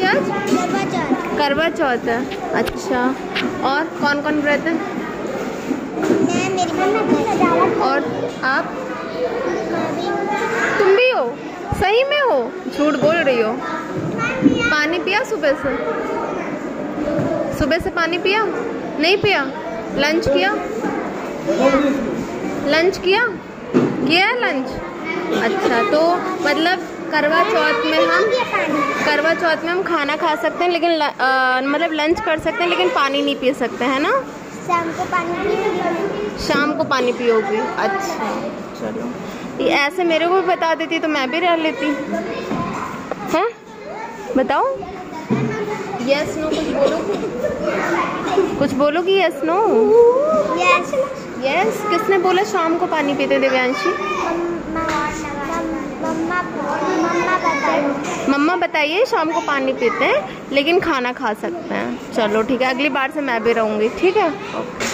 दिव्यांशी आज? करवा चौथ है। अच्छा। और कौन कौन व्रत है? और आप? तुम भी हो? सही में हो? झूठ बोल रही हो? पानी पिया सुबह से? सुबह से पानी पिया? नहीं पिया? लंच किया? लंच किया? किया लंच? अच्छा तो मतलब करवा चौथ में हम करवा चौथ में हम खाना खा सकते हैं लेकिन ल, आ, मतलब लंच कर सकते हैं लेकिन पानी नहीं पी सकते हैं ना? शाम को पानी पियोगी शाम को पानी पियोगी अच्छा। चलो। ये ऐसे मेरे को भी बता देती तो मैं भी रह लेती। हैं? बताओ। यस नो कुछ बोलोगी? कुछ बोलोगी यस नो यस यस किसने बोला शाम को पानी पीते दिव्यांशी? मम्मा मम्मा बताइए, शाम को पानी पीते हैं, लेकिन खाना खा सकते हैं। चलो, ठीक है, अगली बार से मैं भी रहूँगी, ठीक है? ओके